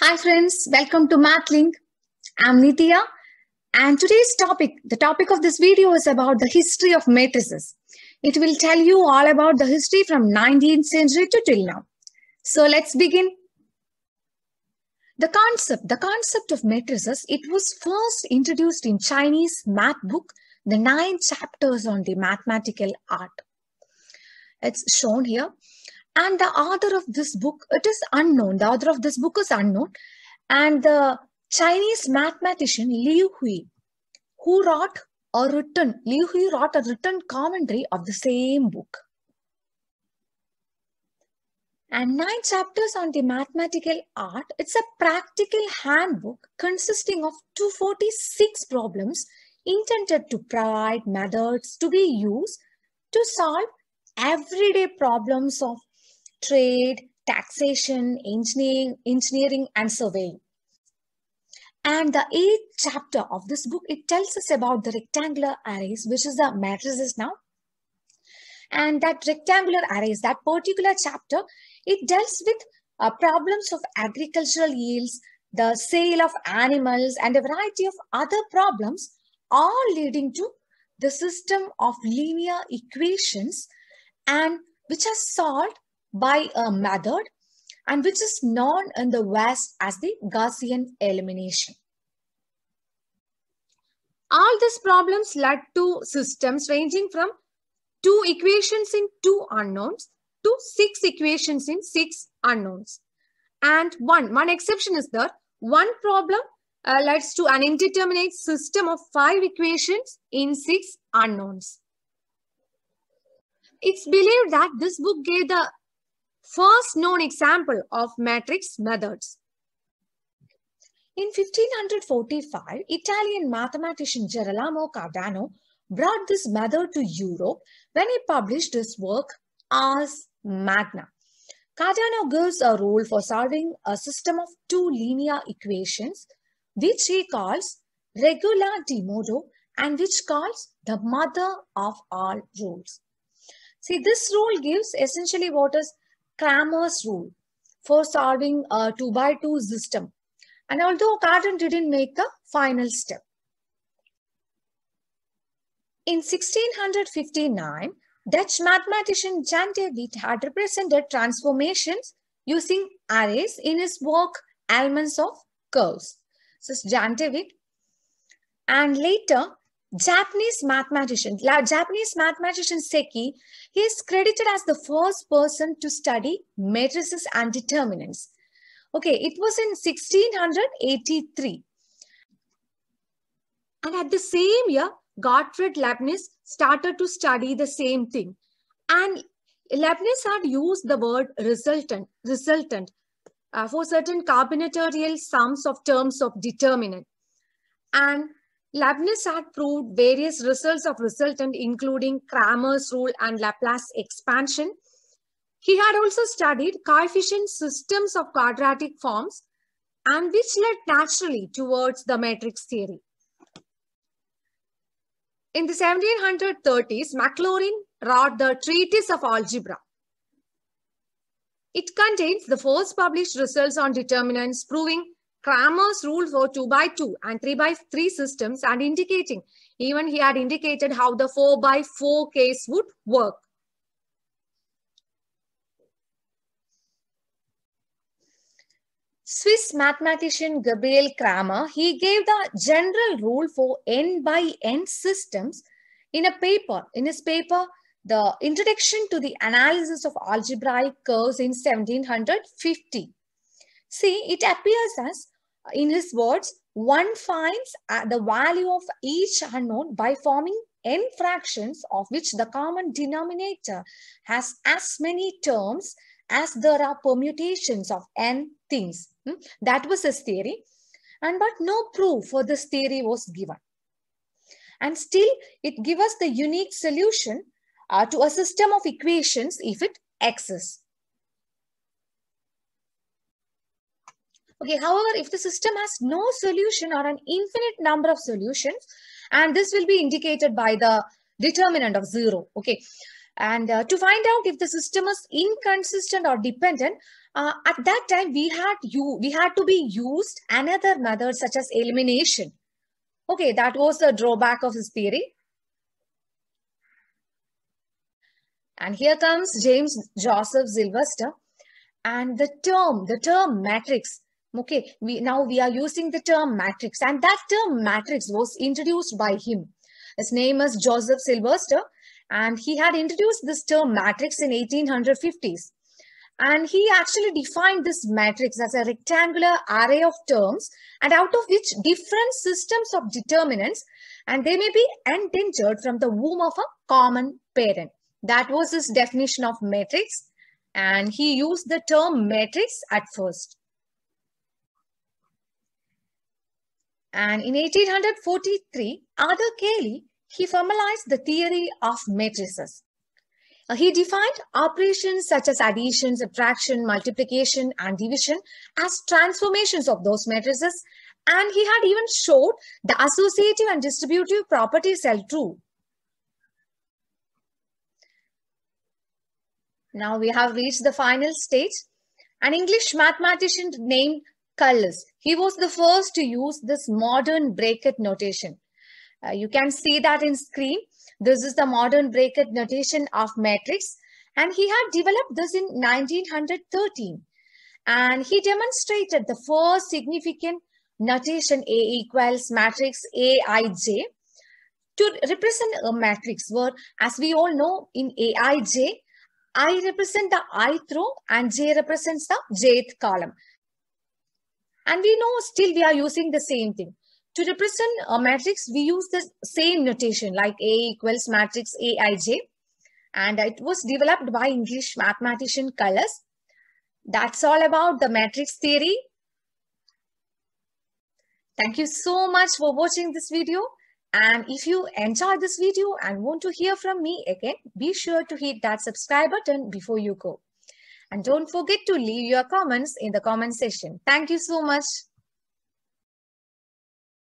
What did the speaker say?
Hi friends, welcome to MathLink. I'm Nithiya and today's topic, the topic of this video is about the history of matrices. It will tell you all about the history from 19th century to till now. So let's begin. The concept, the concept of matrices, it was first introduced in Chinese math book, the nine chapters on the mathematical art. It's shown here and the author of this book it is unknown. The author of this book is unknown. And the chinese mathematician liu hui who wrote a written liu hui wrote a written commentary of the same book. And nine chapters on the mathematical art. It's a practical handbook consisting of 246 problems intended to provide methods to be used to solve everyday problems of trade, taxation, engineering, engineering and surveying. And the eighth chapter of this book, it tells us about the rectangular arrays, which is the matrices now. And that rectangular arrays, that particular chapter, it deals with uh, problems of agricultural yields, the sale of animals, and a variety of other problems, all leading to the system of linear equations and which are solved by a method and which is known in the West as the Gaussian elimination. All these problems led to systems ranging from two equations in two unknowns to six equations in six unknowns. And one, one exception is that one problem uh, leads to an indeterminate system of five equations in six unknowns. It's believed that this book gave the first known example of matrix methods. In 1545, Italian mathematician Gerolamo Cardano brought this method to Europe when he published his work Ars Magna. Cardano gives a rule for solving a system of two linear equations, which he calls regula di modo and which calls the mother of all rules. See, this rule gives essentially what is Cramer's rule for solving a 2 by 2 system. And although Cardan didn't make the final step. In 1659, Dutch mathematician Jan de Witt had represented transformations using arrays in his work Elements of Curves. This is Jan de Witt. And later, Japanese mathematician, Japanese mathematician Seki, he is credited as the first person to study matrices and determinants. Okay, it was in 1683. And at the same year, Gottfried Leibniz started to study the same thing. And Leibniz had used the word resultant, resultant uh, for certain combinatorial sums of terms of determinant. And Leibniz had proved various results of resultant, including Cramer's rule and Laplace expansion. He had also studied coefficient systems of quadratic forms and which led naturally towards the matrix theory. In the 1730s, Maclaurin wrote the Treatise of Algebra. It contains the first published results on determinants proving Cramer's rule for 2 by 2 and 3 by 3 systems and indicating, even he had indicated how the 4 by 4 case would work. Swiss mathematician Gabriel Cramer, he gave the general rule for n by n systems in a paper, in his paper, The Introduction to the Analysis of Algebraic Curves in 1750. See, it appears as, in his words, one finds the value of each unknown by forming n fractions of which the common denominator has as many terms as there are permutations of n things. Hmm? That was his theory. And but no proof for this theory was given. And still, it gives us the unique solution uh, to a system of equations if it exists. Okay, however, if the system has no solution or an infinite number of solutions, and this will be indicated by the determinant of zero. Okay, And uh, to find out if the system is inconsistent or dependent, uh, at that time we had you we had to be used another method such as elimination. Okay, that was the drawback of his theory. And here comes James Joseph Sylvester. And the term, the term matrix, okay, we now we are using the term matrix. And that term matrix was introduced by him. His name is Joseph Sylvester. And he had introduced this term matrix in 1850s. And he actually defined this matrix as a rectangular array of terms and out of which different systems of determinants and they may be engendered from the womb of a common parent. That was his definition of matrix and he used the term matrix at first. And in 1843, Arthur Cayley, he formalized the theory of matrices. Uh, he defined operations such as addition, subtraction, multiplication, and division as transformations of those matrices. And he had even showed the associative and distributive properties held true. Now we have reached the final stage. An English mathematician named Cullis. He was the first to use this modern bracket notation. Uh, you can see that in screen. This is the modern bracket notation of matrix and he had developed this in 1913 and he demonstrated the first significant notation A equals matrix Aij to represent a matrix where as we all know in Aij I represent the ith row and J represents the jth column. And we know still we are using the same thing. To represent a uh, matrix, we use the same notation like A equals matrix Aij. And it was developed by English mathematician Cullis. That's all about the matrix theory. Thank you so much for watching this video. And if you enjoyed this video and want to hear from me again, be sure to hit that subscribe button before you go. And don't forget to leave your comments in the comment section. Thank you so much.